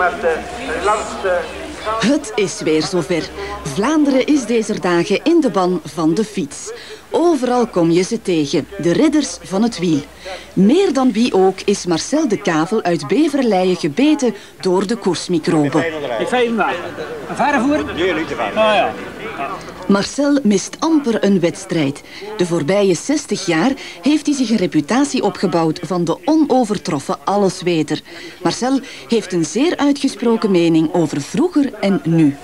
met de landste Het is weer zover. Vlaanderen is deze dagen in de ban van de fiets. Overal kom je ze tegen, de ridders van het wiel. Meer dan wie ook is Marcel de Kavel uit Beverleien gebeten door de koersmicroben. Ik ga even wachten. Een varenvoer? Nee, niet te ver. Marcel mist amper een wedstrijd. De voorbije 60 jaar heeft hij zich een reputatie opgebouwd van de onovertroffen allesweter. Marcel heeft een zeer uitgesproken mening over vroeger en nu.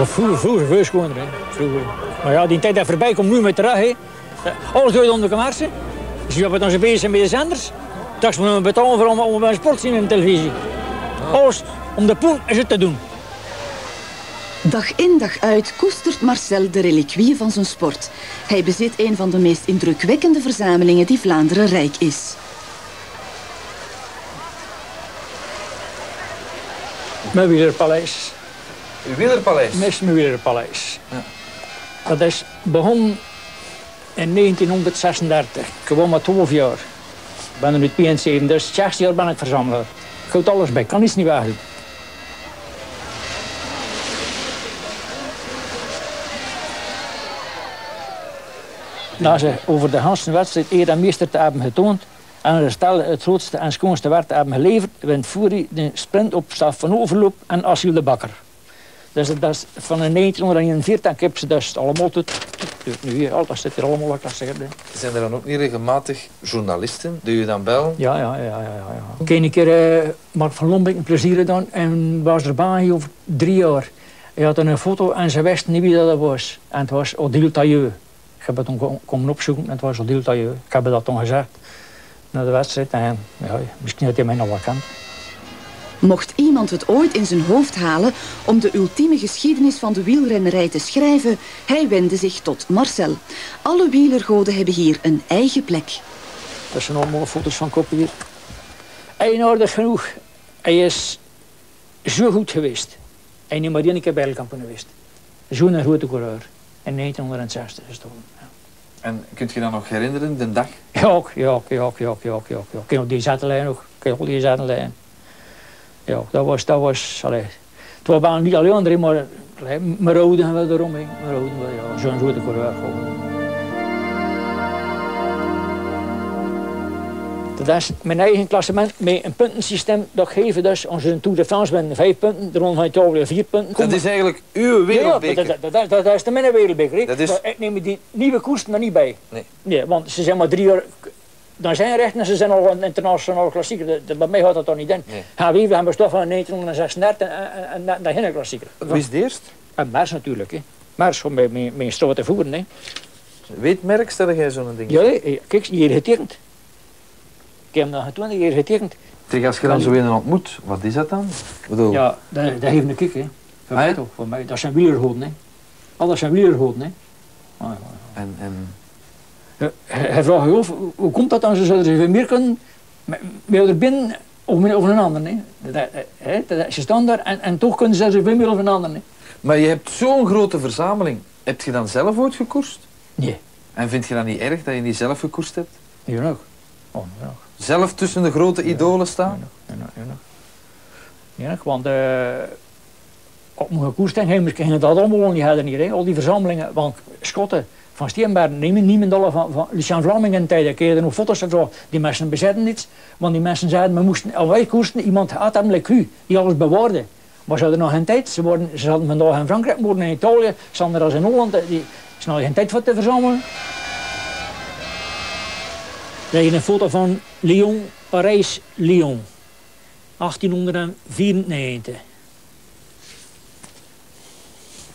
Of vroeger, vroeger, vroeger schoner, hè. Vroeger. Maar ja, die tijd dat voorbij komt nu met terug, hè. Alles door onder de marsen. Dus je hebt dan zo bezig met de zenders. Dat is me betalen voor om, om een sport te zien in de televisie. Alles om de poen is het te doen. Dag in dag uit koestert Marcel de reliquieën van zijn sport. Hij bezit een van de meest indrukwekkende verzamelingen die Vlaanderen rijk is. Mijn wielerpaleis. Uw wielerpaleis. Mijn wielerpaleis. Dat is begonnen in 1936. Ik woon maar 12 jaar. Ik ben er nu 72, dus 60 jaar ben ik verzamelaar. Ik houd alles bij, ik kan iets niet wegdoen. Na ze over de hele wedstrijd eer en meester te hebben getoond en er stel het grootste en schoonste werk te hebben geleverd, wint Fury de sprint op staf van overloop en Asiel de Bakker. Dus dat is van een 1941 ik heb ze dus allemaal tot, nu hier, dat zit er allemaal wat zeggen. Zijn er dan ook niet regelmatig journalisten die u dan bellen? Ja, ja, ja, ja. ja. Ik heb een keer eh, Mark van Lombek een plezier gedaan en was erbij over drie jaar. Hij had een foto en ze wisten niet wie dat was. En het was Odile Tailleux. Ik heb het toen kom- komen opzoeken en het was Odile Tailleux. Ik heb dat toen gezegd na de wedstrijd. En ja, misschien had hij mij nog wel kent. Mocht iemand het ooit in zijn hoofd halen om de ultieme geschiedenis van de wielrennerij te schrijven, hij wendde zich tot Marcel. Alle wielergoden hebben hier een eigen plek. Dat zijn allemaal foto's van Koppen hier. Eenaardig genoeg. Hij is zo goed geweest. Hij is niet maar één keer bijkampioen geweest. Zo'n grote coureur. In 1960 is het toch. En kunt je dan nog herinneren, de dag? Ja, ook, ja, ja, ja, ja, ja, ja. Die zettenlijn nog. Ook die zettenlijn. Ja, dat was, dat was, allee. Het was bijna niet alleen maar mijn rode hebben we eromheen. Mijn rode, ja, zo'n grote coureur gewoon. Dat is mijn eigen klassement met een puntensysteem dat geven dus, een Tour de France bent, vijf punten, de Ronde van Italië vier punten. Dat is eigenlijk uw wereldbeker. Ja, dat, dat, dat, dat is de mijn wereldbeker. Dat is- ik neem die nieuwe koersen er niet bij. Nee. Nee, want ze zijn maar drie jaar... Dan zijn rechten en ze zijn al een internationale klassieker. Dat- Bij mij gaat dat toch niet in. Nee. Ja, we hebben stof van 1936 en, en, en, klassieker. Wie is het eerst? En Mers natuurlijk. Hè. Mers om met, met, met een stoot te voeren. Hè. Weet merk, stel jij zo'n ding? Ja, kijk, hier getekend. Ik heb hem dan getoond, hier getekend. Zeg, als je dan zo een ontmoet, wat is dat dan? Bedoel, Ja, dat, dat heeft een kick, hè. Voor Ah, mij toch, voor mij. Dat zijn wielergoden, hè. Al dat zijn wielergoden, hè. Ah, ja. en, en Ja, Hij hij vraagt je af, hoe- komt dat dan? Ze zouden ze veel meer kunnen met, er binnen of met over een ander. Hè? Dat, hè, dat, ze staan daar en, en toch kunnen ze zoveel meer over een ander. Hè? Maar je hebt zo'n grote verzameling. Heb je dan zelf ooit gekoerst? Nee, En vind je dat niet erg dat je niet zelf gekoerst hebt? hier nog. Oh, hier nog. Zelf tussen de grote idolen staan? hier nog. Hier nog, want uh, op mijn koersten gingen dat allemaal niet hadden hier. Hè? Al die verzamelingen, want Schotten van Steenberg, nemen niemendallen van, van Lucien Vlaming in de tijd. Ik heb er nog foto's van. Die mensen bezetten niets. Want die mensen zeiden, we moesten, als wij koersten, iemand had hem like u, die alles bewaarde. Maar ze hadden nog geen tijd. Ze, worden, ze hadden vandaag in Frankrijk, worden in Italië, ze hadden er als in Holland. eh, Die, ze hadden geen tijd voor te verzamelen. Daar is een foto van Lyon, Parijs, Lyon. 1894. Ik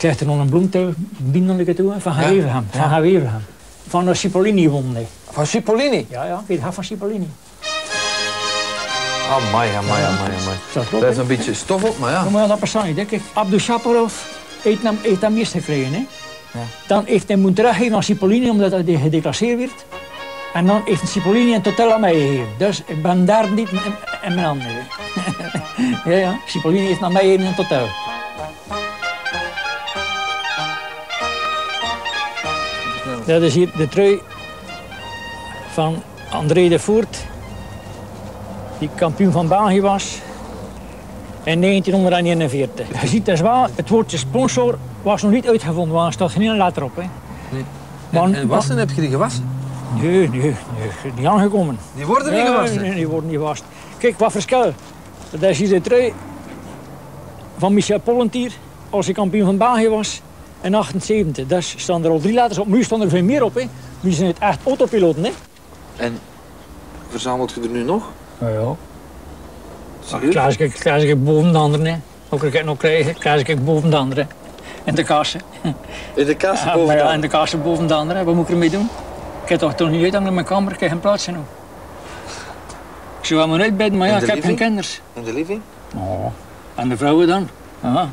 krijg er nog een bloemtuig binnen toe, van Gaan Weverham. Van Gaan Weverham. Van de Cipollini won. Van Cipollini? Ja, ja, ik weet van Cipollini. Amai, amai, amai, amai. Dat klopt, is een beetje stof op, maar ja. Je dat persoonlijk denken. Abdul Shaparov heeft hem, heeft hem gekregen. Hè? Ja. Dan heeft hij moeten teruggeven aan Cipollini omdat hij gedeclasseerd werd. En dan heeft Cipollini een totaal aan mij gegeven. Dus ik ben daar niet in, in mijn handen. ja, ja. Cipollini heeft naar mij gegeven een totaal. Dat is hier de trui van André de Voert, die kampioen van België was. in 1941. Je ziet dus wel, het woordje sponsor was nog niet uitgevonden, want er staat geen letter op. Hè. Nee. Maar- En, en wassen, heb je die gewassen? Nee, nee, nee, niet aangekomen. Die worden niet gewassen. Nee, die worden niet gewassen. Kijk, wat verschil. Dat is hier de trui van Michel Pollentier, als hij kampioen van België was in 78. Daar staan er al drie letters op. Nu staan er veel meer op. Hè. Nu zijn het echt autopiloten. Hè. En verzamelt je er nu nog? Ja, ja. Klaas ik, klaas ik boven de anderen. Hè. Ook ik het nog krijgen, klaas ik boven de anderen. In de kassen. In de kast Ja, maar ja, in de kassen boven de anderen. Wat moet ik ermee doen? Ik heb toch toch niet uithangen in mijn kamer, ik heb geen plaats genoeg. Ik zou wel maar uitbedden, maar ja, ik heb geen kinders. In de living? Oh. En de vrouwen dan? Ja.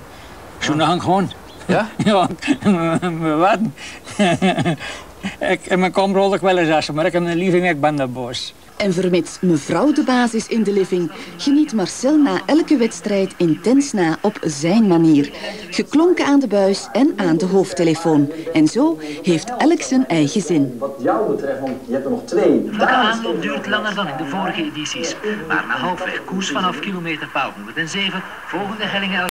Zo dan hang gewoon. Ja? Ja, we wachten. ik, in mijn kamer rol ik wel eens assen, maar ik heb een living, ik ben de boos. En vermits mevrouw de baas is in de living, geniet Marcel na elke wedstrijd intens na op zijn manier. Geklonken aan de buis en aan de hoofdtelefoon. En zo heeft elk zijn eigen zin. Wat jou betreft, want je hebt er nog twee. De aanloop duurt langer dan in de vorige edities. Maar na halfweg koers vanaf kilometerpaal 107, volgende hellingen